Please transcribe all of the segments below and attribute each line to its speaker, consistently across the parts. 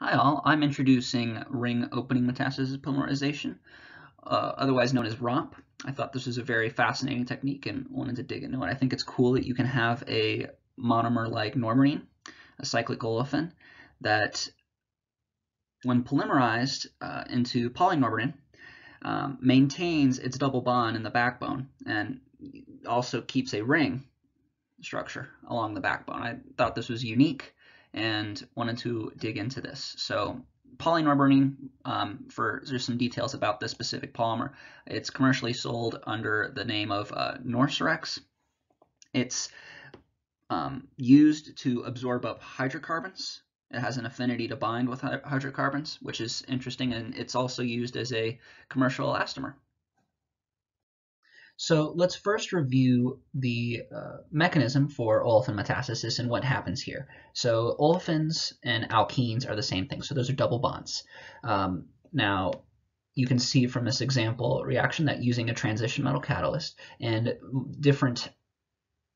Speaker 1: Hi all, I'm introducing ring opening metathesis polymerization, uh, otherwise known as ROMP. I thought this was a very fascinating technique and wanted to dig into it. I think it's cool that you can have a monomer like norbornene, a cyclic olefin, that when polymerized uh, into polynorbornene, um, maintains its double bond in the backbone and also keeps a ring structure along the backbone. I thought this was unique and wanted to dig into this. So polynorbornene, um, for there's some details about this specific polymer. It's commercially sold under the name of uh, Norsorex. It's um, used to absorb up hydrocarbons. It has an affinity to bind with hydrocarbons, which is interesting, and it's also used as a commercial elastomer. So let's first review the uh, mechanism for olefin metathesis and what happens here. So olefins and alkenes are the same thing. So those are double bonds. Um, now, you can see from this example reaction that using a transition metal catalyst and different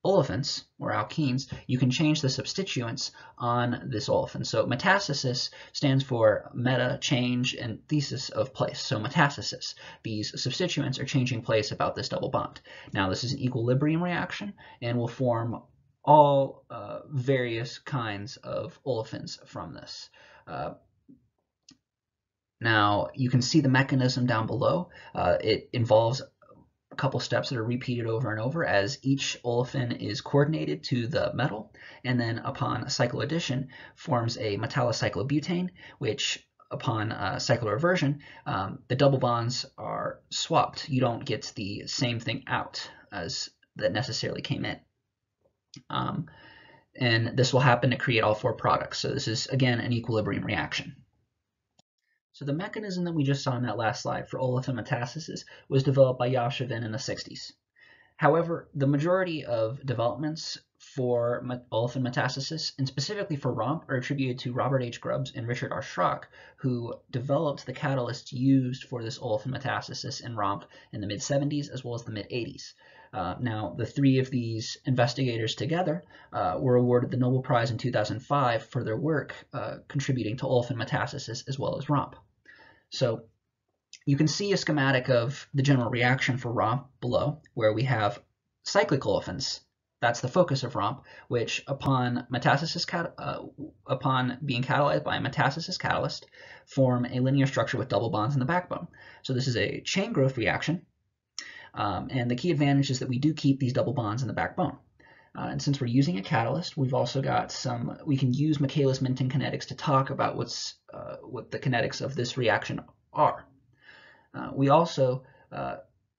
Speaker 1: olefins or alkenes, you can change the substituents on this olefin. So metathesis stands for meta, change, and thesis of place. So metathesis, these substituents are changing place about this double bond. Now this is an equilibrium reaction and will form all uh, various kinds of olefins from this. Uh, now, you can see the mechanism down below. Uh, it involves a couple steps that are repeated over and over as each olefin is coordinated to the metal, and then upon cycloaddition forms a metallocyclobutane, which upon uh, cycloreversion, um, the double bonds are swapped. You don't get the same thing out as that necessarily came in. Um, and this will happen to create all four products. So this is, again, an equilibrium reaction. So the mechanism that we just saw in that last slide for olefin metathesis was developed by Yves Chauvin in the 60s. However, the majority of developments for olefin metathesis, and specifically for ROMP, are attributed to Robert H. Grubbs and Richard R. Schrock, who developed the catalysts used for this olefin metathesis in ROMP in the mid-70s as well as the mid-80s. Uh, now, the three of these investigators together uh, were awarded the Nobel Prize in 2005 for their work uh, contributing to olefin metathesis as well as ROMP. So you can see a schematic of the general reaction for ROMP below, where we have cyclic olefins. That's the focus of ROMP, which upon metathesis uh, upon being catalyzed by a metathesis catalyst, form a linear structure with double bonds in the backbone. So this is a chain growth reaction um, and the key advantage is that we do keep these double bonds in the backbone. Uh, and since we're using a catalyst, we've also got some, we can use Michaelis-Menten kinetics to talk about what's, what the kinetics of this reaction are. Uh, we also uh,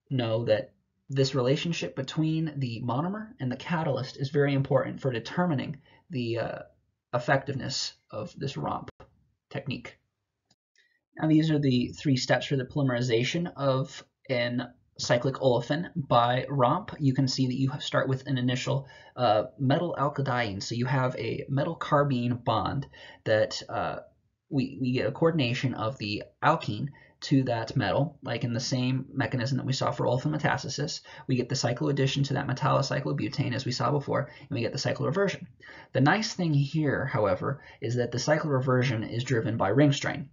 Speaker 1: know that this relationship between the monomer and the catalyst is very important for determining the uh, effectiveness of this ROMP technique. Now these are the three steps for the polymerization of an cyclic olefin by ROMP, you can see that you start with an initial uh, metal alkylidene. So you have a metal carbene bond that uh, we, we get a coordination of the alkene to that metal, like in the same mechanism that we saw for olefin. We get the cycloaddition to that metallocyclobutane as we saw before, and we get the cycloreversion. The nice thing here, however, is that the cycloreversion is driven by ring strain.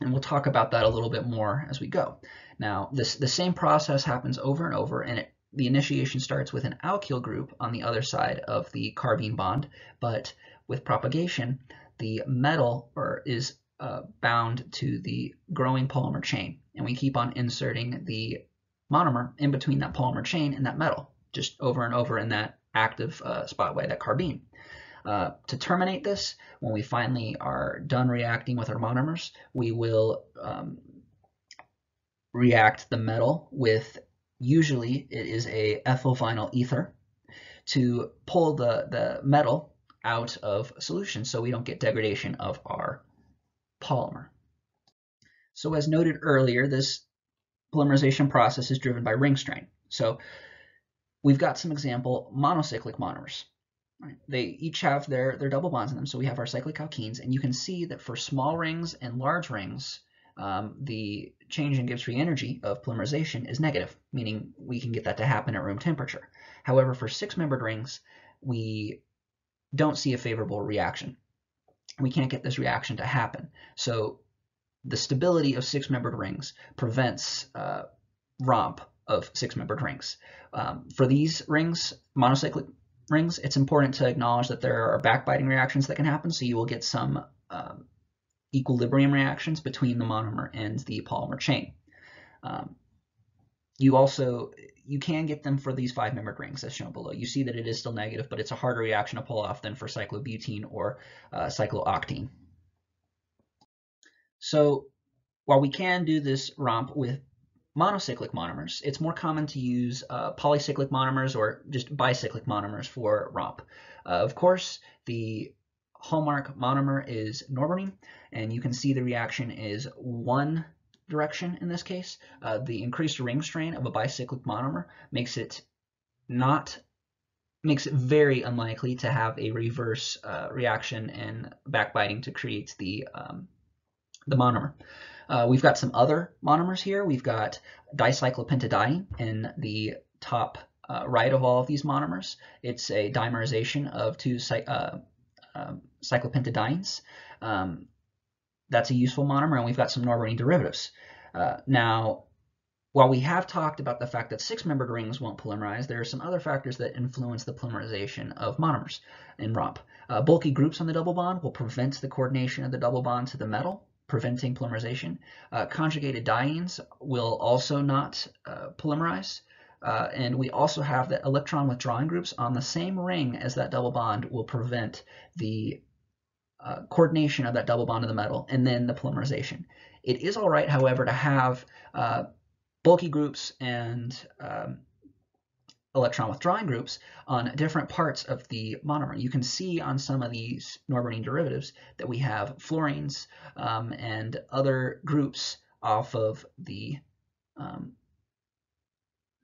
Speaker 1: And we'll talk about that a little bit more as we go. Now, this the same process happens over and over, and it, the initiation starts with an alkyl group on the other side of the carbene bond, but with propagation, the metal or is uh, bound to the growing polymer chain, and we keep on inserting the monomer in between that polymer chain and that metal, just over and over in that active uh, spotway, that carbene. Uh, to terminate this, when we finally are done reacting with our monomers, we will um, react the metal with, usually it is a ethyl vinyl ether, to pull the, the metal out of solution so we don't get degradation of our polymer. So as noted earlier, this polymerization process is driven by ring strain. So we've got some example monocyclic monomers. Right? They each have their, their double bonds in them. So we have our cyclic alkenes, and you can see that for small rings and large rings, um, the change in Gibbs free energy of polymerization is negative, meaning we can get that to happen at room temperature. However, for six-membered rings, we don't see a favorable reaction. we can't get this reaction to happen. So the stability of six-membered rings prevents uh, romp of six-membered rings. Um, for these rings, monocyclic rings, it's important to acknowledge that there are backbiting reactions that can happen, so you will get some um, equilibrium reactions between the monomer and the polymer chain. Um, you also you can get them for these five-membered rings as shown below. You see that it is still negative, but it's a harder reaction to pull off than for cyclobutene or uh, cyclooctene. So while we can do this romp with monocyclic monomers, it's more common to use uh, polycyclic monomers or just bicyclic monomers for romp. Uh, of course, the hallmark monomer is norbornene, and you can see the reaction is one direction in this case. Uh, the increased ring strain of a bicyclic monomer makes it not makes it very unlikely to have a reverse uh, reaction and backbiting to create the um, the monomer. Uh, we've got some other monomers here. We've got dicyclopentadiene in the top uh, right of all of these monomers. It's a dimerization of two uh, um, cyclopentadienes. Um, that's a useful monomer, and we've got some norbornene derivatives. Uh, now, while we have talked about the fact that six-membered rings won't polymerize, there are some other factors that influence the polymerization of monomers in ROMP. Uh, bulky groups on the double bond will prevent the coordination of the double bond to the metal, preventing polymerization. Uh, conjugated dienes will also not uh, polymerize. Uh, and we also have that electron withdrawing groups on the same ring as that double bond will prevent the uh, coordination of that double bond to the metal and then the polymerization. It is all right, however, to have uh, bulky groups and um, electron withdrawing groups on different parts of the monomer. You can see on some of these norbornene derivatives that we have fluorines um, and other groups off of the um,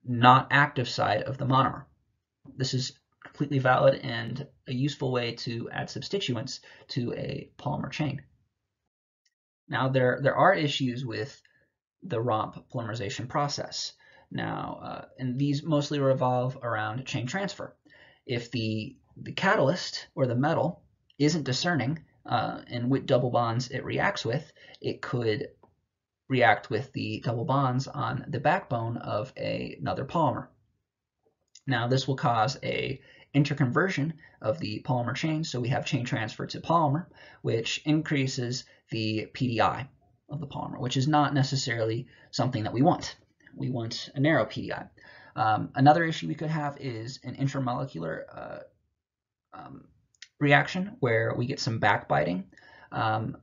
Speaker 1: not active side of the monomer. This is completely valid and a useful way to add substituents to a polymer chain. Now there, there are issues with the ROMP polymerization process. Now, uh, and these mostly revolve around chain transfer. If the, the catalyst or the metal isn't discerning uh, and what double bonds it reacts with, it could react with the double bonds on the backbone of a, another polymer. Now this will cause a interconversion of the polymer chain, so we have chain transfer to polymer, which increases the PDI of the polymer, which is not necessarily something that we want. We want a narrow PDI. Um, another issue we could have is an intramolecular uh, um, reaction where we get some backbiting. Um,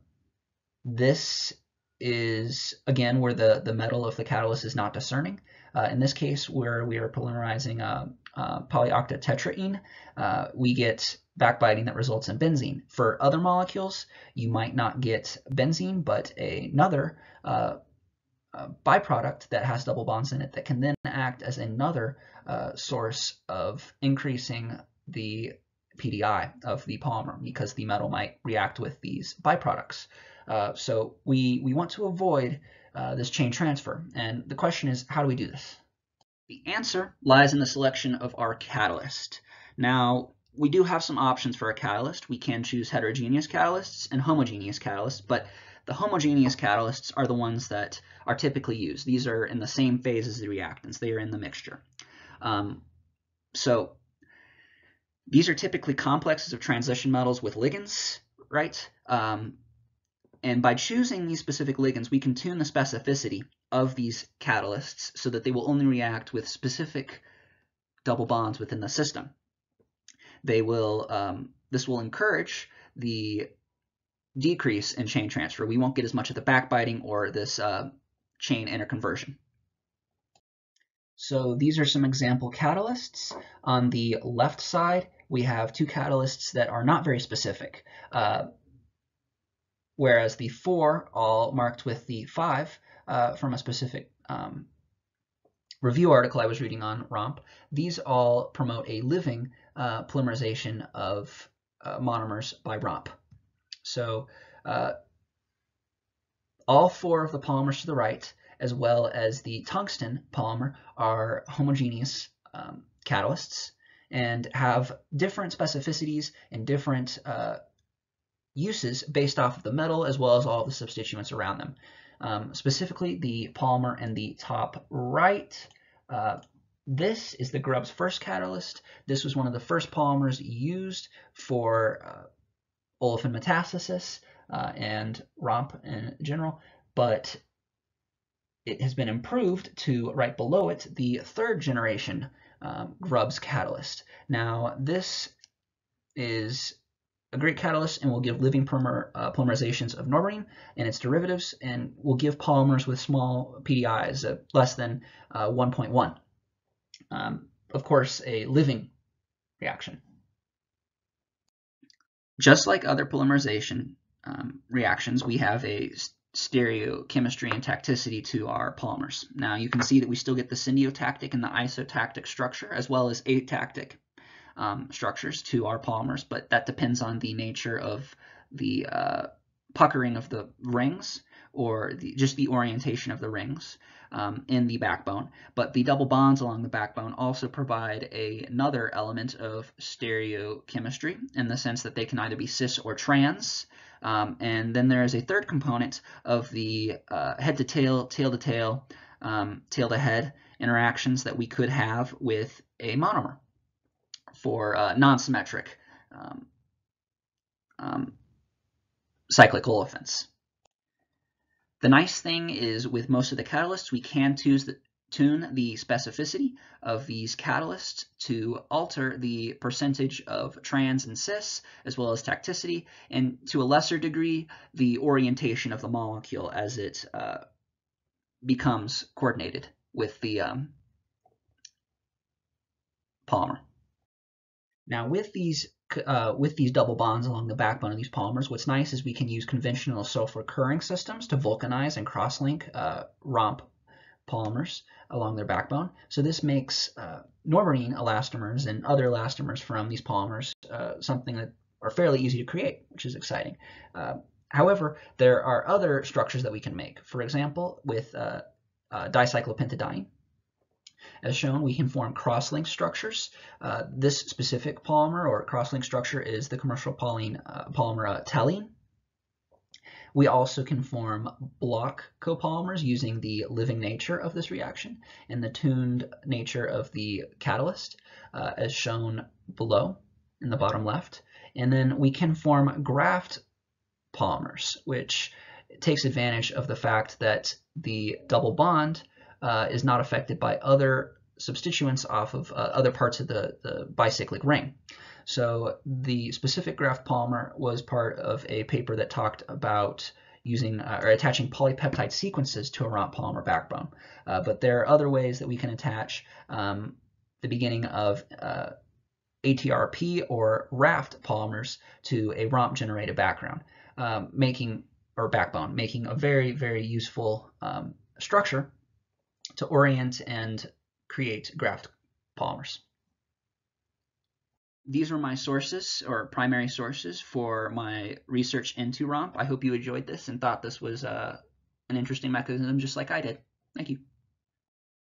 Speaker 1: this is, again, where the, the metal of the catalyst is not discerning. Uh, in this case, where we are polymerizing uh, uh, polyoctatetraene, uh, we get backbiting that results in benzene. For other molecules, you might not get benzene, but another uh, uh, byproduct that has double bonds in it that can then act as another source of increasing the PDI of the polymer because the metal might react with these byproducts. Uh, so we, we want to avoid uh, this chain transfer. And the question is, how do we do this? The answer lies in the selection of our catalyst. Now, we do have some options for a catalyst. We can choose heterogeneous catalysts and homogeneous catalysts, but the homogeneous catalysts are the ones that are typically used. These are in the same phase as the reactants. They are in the mixture. Um, so these are typically complexes of transition metals with ligands, right? Um, and by choosing these specific ligands, we can tune the specificity of these catalysts so that they will only react with specific double bonds within the system. They will, um, this will encourage the decrease in chain transfer. We won't get as much of the backbiting or this uh, chain interconversion. So these are some example catalysts. On the left side, we have two catalysts that are not very specific. Uh, whereas the four, all marked with the five uh, from a specific um, review article I was reading on ROMP, these all promote a living uh, polymerization of uh, monomers by ROMP. So uh, all four of the polymers to the right, as well as the tungsten polymer, are homogeneous um, catalysts and have different specificities and different uh, uses based off of the metal as well as all the substituents around them. Um, specifically, the polymer in the top right. Uh, this is the Grubbs first catalyst. This was one of the first polymers used for uh, olefin metathesis uh, and ROMP in general, but it has been improved to right below it the third generation um, Grubbs catalyst. Now, this is a great catalyst and will give living polymer, uh, polymerizations of norbornene and its derivatives and will give polymers with small PDIs less than uh, 1.1. Um, of course, a living reaction. Just like other polymerization um, reactions, we have a stereochemistry and tacticity to our polymers. Now you can see that we still get the syndiotactic and the isotactic structure as well as atactic um, structures to our polymers, but that depends on the nature of the uh, puckering of the rings or the, just the orientation of the rings um, in the backbone. But the double bonds along the backbone also provide a, another element of stereochemistry in the sense that they can either be cis or trans. Um, and then there is a third component of the uh, head-to-tail, tail-to-tail, um, tail-to-head interactions that we could have with a monomer for uh, non-symmetric um, um, cyclic olefins. The nice thing is with most of the catalysts, we can the, tune the specificity of these catalysts to alter the percentage of trans and cis, as well as tacticity, and to a lesser degree, the orientation of the molecule as it uh, becomes coordinated with the um, polymer. Now with these uh, with these double bonds along the backbone of these polymers, what's nice is we can use conventional sulfur-Curring systems to vulcanize and cross-link uh, ROMP polymers along their backbone. So this makes uh, norbornene elastomers and other elastomers from these polymers uh, something that are fairly easy to create, which is exciting. Uh, however, there are other structures that we can make. For example, with uh, dicyclopentadiene, as shown, we can form cross-link structures. Uh, this specific polymer or cross-link structure is the commercial polyene, uh, polymer uh. We also can form block copolymers using the living nature of this reaction and the tuned nature of the catalyst, uh, as shown below in the bottom left. And then we can form graft polymers, which takes advantage of the fact that the double bond uh, is not affected by other substituents off of uh, other parts of the, the bicyclic ring. So the specific graft polymer was part of a paper that talked about using uh, or attaching polypeptide sequences to a ROMP polymer backbone. Uh, but there are other ways that we can attach um, the beginning of uh, ATRP or RAFT polymers to a ROMP generated background, um, making or backbone, making a very, very useful um, structure to orient and create graft polymers. These are my sources or primary sources for my research into ROMP. I hope you enjoyed this and thought this was uh, an interesting mechanism just like I did. Thank you.